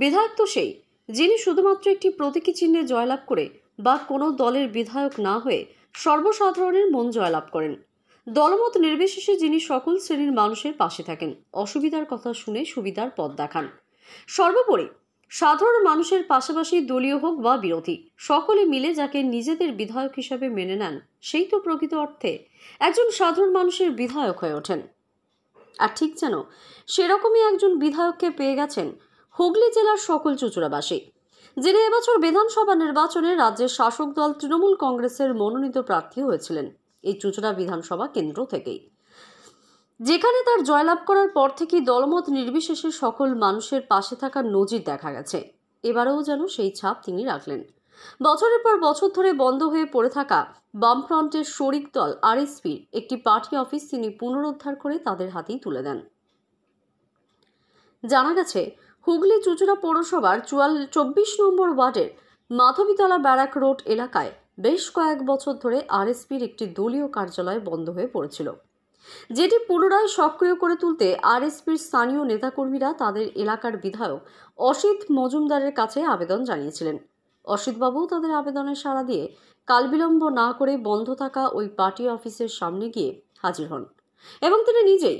বিধায়ক তো সেই, যিনি শুধুমাত্র একটি প্রতীকী চিহ্নে জয়লাভ করে বা কোনো দলের বিধায়ক না হয়ে সর্বসাধারণের মন জয়লাভ করেন। দলমত নির্বিশেষে যিনি সকল শ্রেণির মানুষের পাশে থাকেন, অসুবিধার কথা শুনে সুবিধার পথ দেখান। সর্বোপরি, সাধারণ মানুষের পাশাপাশি দলীয় হোক বা বিরোধী, সকলে মিলে যাকে নিজেদের বিধায়ক হিসাবে মেনে নেন, সেই তো প্রকৃত অর্থে একজন সাধারণ মানুষের বিধায়ক হয়ে ওঠেন। আর ঠিক যেন সেরকমই একজন বিধায়ককে পেয়ে গেছেন হুগলি জেলার সকল চুচুড়াবাসী। যিনি এবছর বিধানসভা নির্বাচনে রাজ্যের শাসক দল তৃণমূল কংগ্রেসের মনোনীত প্রার্থী হয়েছিলেন। এই চুচুড়া বিধানসভা কেন্দ্র থেকেই। যেখানে তার জয়লাভ করার পর থেকেই দলমত নির্বিশেষে সকল মানুষের পাশে থাকার নজির দেখা গেছে। এবারেও যেন সেই ছাপ তিনি রাখলেন। বছরের পর বছর ধরে বন্ধ হয়ে পড়ে থাকা বামফ্রন্টের শরিক দল আরএসপির একটি পার্টি অফিস তিনি পুনরুদ্ধার করে তাদের হাতেই তুলে দেন। জানা গেছে হুগলি চুচুড়া পৌরসভার চুয়াল, চব্বিশ নম্বর ওয়ার্ডের মাধবীতলা ব্যারাক রোড এলাকায় বেশ কয়েক বছর ধরে আরএসপির একটি দলীয় কার্যালয় বন্ধ হয়ে পড়েছিল। যেটি পুনরায় সক্রিয় করে তুলতে আরএসপির স্থানীয় নেতাকর্মীরা তাদের এলাকার বিধায়ক অসিত মজুমদারের কাছে আবেদন জানিয়েছিলেন। অসিতবাবু তাদের আবেদনের সাড়া দিয়ে কালবিলম্ব না করে বন্ধ থাকা ওই পার্টি অফিসের সামনে গিয়ে হাজির হন এবং তিনি নিজেই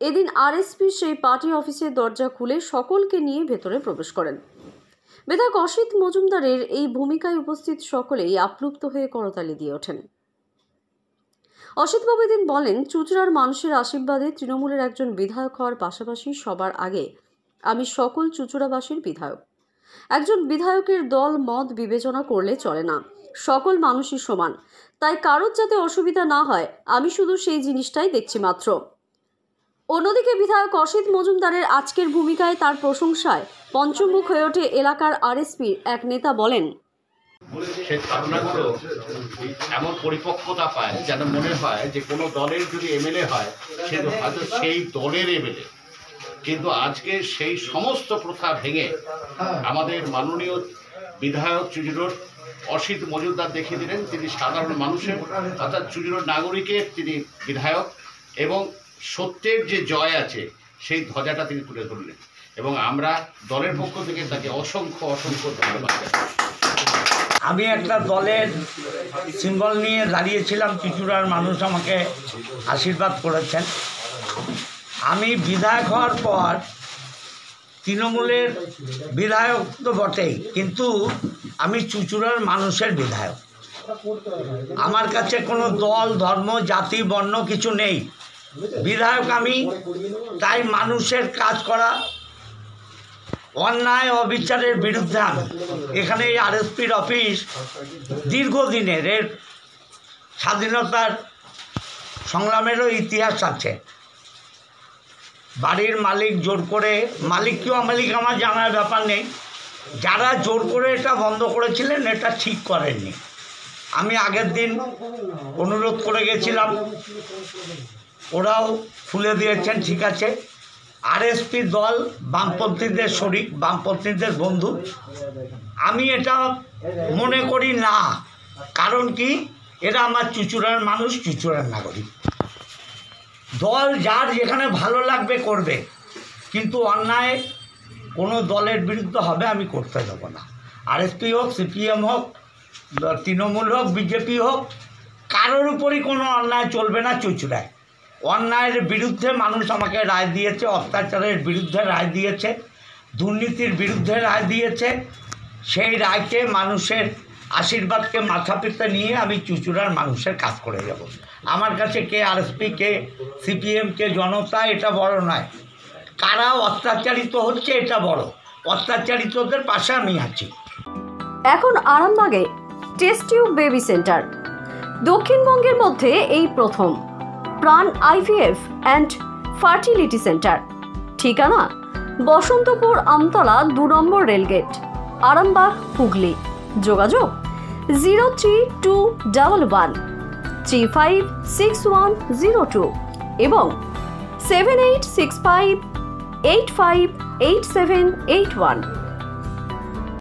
এদিন আরএসপির সেই পার্টি অফিসের দরজা খুলে সকলকে নিয়ে ভেতরে প্রবেশ করেন। বিধায়ক অসিত মজুমদারের এই ভূমিকায় উপস্থিত সকলেই আপ্লুপ্ত হয়ে করতালি দিয়ে ওঠেন। অসিতবাবু এদিন বলেন, চুচড়ার মানুষের আশীর্বাদে তৃণমূলের একজন বিধায়ক হওয়ার পাশাপাশি সবার আগে আমি সকল চুচুড়াবাসীর বিধায়ক। একজন বিধায়কের দল মত বিবেচনা করলে চলে না, সকল মানুষই সমান। তাই কারোর যাতে অসুবিধা না হয়, আমি শুধু সেই জিনিসটাই দেখছি মাত্র। অন্যদিকে বিধায়ক অসিত মজুমদারের আজকের ভূমিকায় তার প্রশংসায় পঞ্চমুখ হয়ে ওঠে এলাকার আরএসপির এক নেতা বলেন। সে ধারণাগুলো এমন পরিপক্কতা পায় যেন মনে হয় যে কোনো দলের যদি এমএলএ হয়, সে হয়তো সেই দলের এমএলএ। কিন্তু আজকে সেই সমস্ত প্রথা ভেঙে আমাদের মাননীয় বিধায়ক চুজুরোর অসিত মজুমদার দেখিয়ে দিলেন, তিনি সাধারণ মানুষের, অর্থাৎ চুজুরোর নাগরিকের তিনি বিধায়ক এবং সত্যের যে জয় আছে, সেই ধ্বজাটা তিনি তুলে ধরলেন। এবং আমরা দলের পক্ষ থেকে তাকে অসংখ্য অসংখ্য ধন্যবাদ আমি একটা দলের সিম্বল নিয়ে দাঁড়িয়েছিলাম চুচুড়ার মানুষ আমাকে আশীর্বাদ করেছেন। আমি বিধায়ক হওয়ার পর তৃণমূলের বিধায়ক তো বটেই, কিন্তু আমি চুচুড়ার মানুষের বিধায়ক। আমার কাছে কোনো দল, ধর্ম, জাতি, বর্ণ কিছু নেই। বিধায়ক আমি, তাই মানুষের কাজ করা, অন্যায়, অবিচারের বিরুদ্ধে আমি। এখানে এই আরএসপির অফিস দীর্ঘদিনের, এর স্বাধীনতার সংগ্রামেরও ইতিহাস আছে। বাড়ির মালিক জোর করে মালিক কি মালিক, আমার জানার ব্যাপার নেই। যারা জোর করে এটা বন্ধ করেছিলেন, এটা ঠিক করেননি। আমি আগের দিন অনুরোধ করে গেছিলাম। ওরাও খুলে দিয়েছেন, ঠিক আছে। আরএসপি দল, বামপন্থীদের শরিক, বামপন্থীদের বন্ধু। আমি এটা মনে করি না, কারণ কি? এরা আমার চুচুড়ার মানুষ, চুচুড়ার নাগরিক। দল যার যেখানে ভালো লাগবে করবে, কিন্তু অন্যায় কোনো দলের বিরুদ্ধে হবে আমি করতে দেবো না। আরএসপি হোক, সিপিএম হোক তৃণমূল হোক, বিজেপি হোক, কারোর উপরই কোনো অন্যায় চলবে না চুচুড়ায়। অন্যায়ের বিরুদ্ধে মানুষ আমাকে রায় দিয়েছে, অত্যাচারের বিরুদ্ধে রায় দিয়েছে, দুর্নীতির বিরুদ্ধে রায় দিয়েছে। সেই রায়কে মানুষের আশীর্বাদকে মাথা পেতে নিয়ে আমি চুচুড়ার মানুষের কাজ করে যাব। আমার কাছে কে আরএসপি, কে সিপিএম, কে জনতা, এটা বড় নয়। কারা অত্যাচারিত হচ্ছে, এটা বড়। অত্যাচারিতদের পাশে আমি আছি। এখন আরামবাগে টেস্ট টিউব বেবি সেন্টার। দক্ষিণবঙ্গের মধ্যে এই প্রথম। প্রাণ আইভিএফ অ্যান্ড ফার্টিলিটি সেন্টার। ঠিকানা? বসন্তপুর আমতলা দু নম্বর রেলগেট, আরামবাগ, হুগলি। যোগাযোগ? Zero three two double one three five six one zero two এবং seven eight six five eight five eight seven eight one.